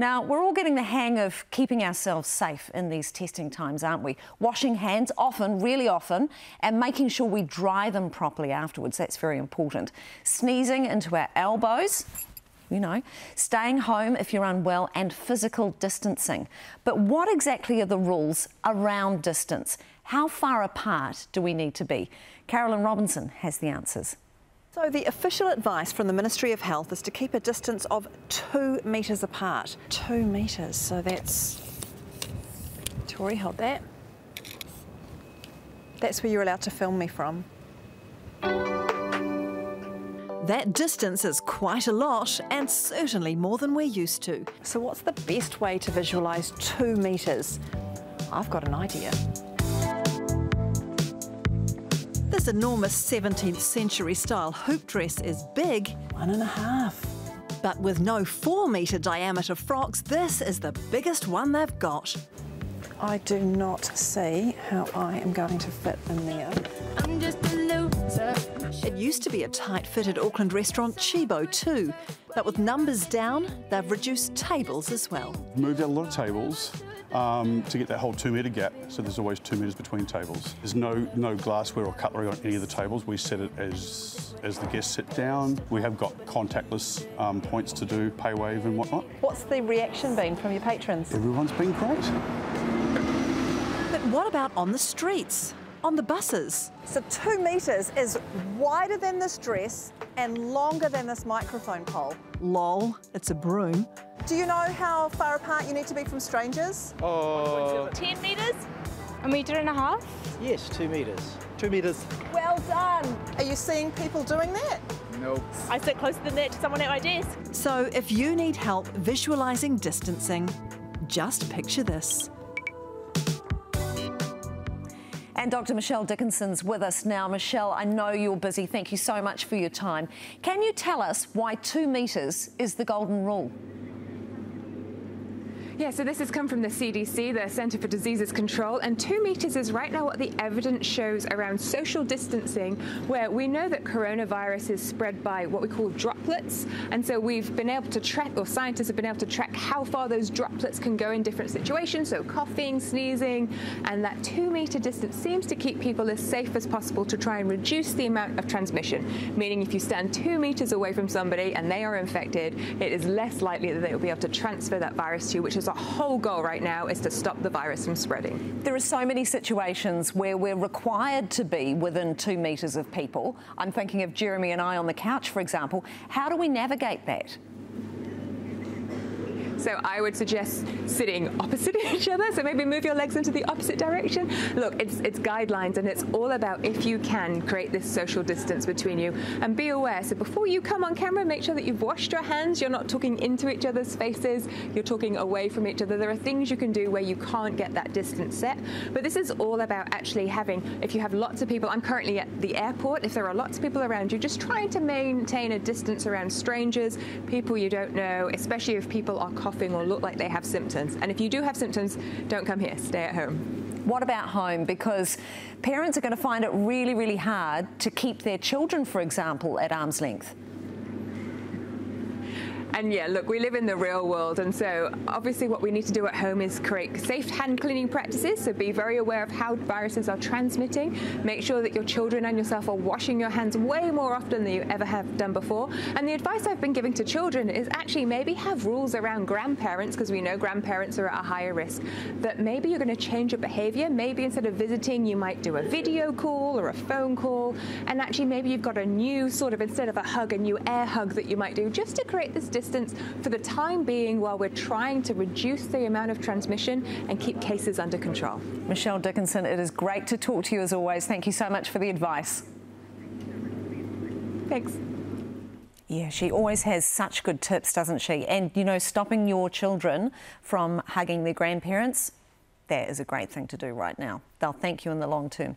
Now, we're all getting the hang of keeping ourselves safe in these testing times, aren't we? Washing hands often, really often, and making sure we dry them properly afterwards. That's very important. Sneezing into our elbows, you know, staying home if you're unwell, and physical distancing. But what exactly are the rules around distance? How far apart do we need to be? Carolyn Robinson has the answers. So the official advice from the Ministry of Health is to keep a distance of two metres apart. Two metres, so that's... Tori, hold that. That's where you're allowed to film me from. That distance is quite a lot and certainly more than we're used to. So what's the best way to visualise two metres? I've got an idea. This enormous 17th century style hoop dress is big, one and a half. But with no four metre diameter frocks, this is the biggest one they've got. I do not see how I am going to fit in there. It used to be a tight fitted Auckland restaurant, Cibo, too. But with numbers down, they've reduced tables as well. Moved out a lot of tables um, to get that whole two metre gap, so there's always two metres between tables. There's no no glassware or cutlery on any of the tables. We set it as as the guests sit down. We have got contactless um, points to do pay wave and whatnot. What's the reaction been from your patrons? Everyone's been great. But what about on the streets? On the buses. So two metres is wider than this dress and longer than this microphone pole. Lol, it's a broom. Do you know how far apart you need to be from strangers? Oh. 10 metres? A metre and a half? Yes, two metres. Two metres. Well done. Are you seeing people doing that? No. I sit closer than that to someone at my desk. So if you need help visualising distancing, just picture this. And Dr. Michelle Dickinson's with us now. Michelle, I know you're busy. Thank you so much for your time. Can you tell us why two metres is the golden rule? Yeah, so this has come from the CDC, the Centre for Diseases Control, and two metres is right now what the evidence shows around social distancing, where we know that coronavirus is spread by what we call droplets, and so we've been able to track, or scientists have been able to track how far those droplets can go in different situations, so coughing, sneezing, and that two metre distance seems to keep people as safe as possible to try and reduce the amount of transmission, meaning if you stand two metres away from somebody and they are infected, it is less likely that they will be able to transfer that virus to you, which is the whole goal right now is to stop the virus from spreading. There are so many situations where we're required to be within two metres of people. I'm thinking of Jeremy and I on the couch, for example. How do we navigate that? So I would suggest sitting opposite each other. So maybe move your legs into the opposite direction. Look, it's, it's guidelines and it's all about if you can create this social distance between you and be aware. So before you come on camera, make sure that you've washed your hands. You're not talking into each other's faces. You're talking away from each other. There are things you can do where you can't get that distance set. But this is all about actually having, if you have lots of people, I'm currently at the airport. If there are lots of people around you, just trying to maintain a distance around strangers, people you don't know, especially if people are coughing or look like they have symptoms. And if you do have symptoms, don't come here, stay at home. What about home? Because parents are going to find it really, really hard to keep their children, for example, at arm's length. And yeah, look, we live in the real world, and so obviously what we need to do at home is create safe hand cleaning practices. So be very aware of how viruses are transmitting. Make sure that your children and yourself are washing your hands way more often than you ever have done before. And the advice I've been giving to children is actually maybe have rules around grandparents, because we know grandparents are at a higher risk, that maybe you're going to change your behavior. Maybe instead of visiting, you might do a video call or a phone call. And actually, maybe you've got a new sort of, instead of a hug, a new air hug that you might do just to create this distance for the time being while we're trying to reduce the amount of transmission and keep cases under control. Michelle Dickinson, it is great to talk to you as always. Thank you so much for the advice. Thanks. Yeah, she always has such good tips, doesn't she? And, you know, stopping your children from hugging their grandparents, that is a great thing to do right now. They'll thank you in the long term.